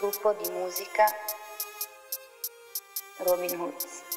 gruppo di musica Robin Hoods.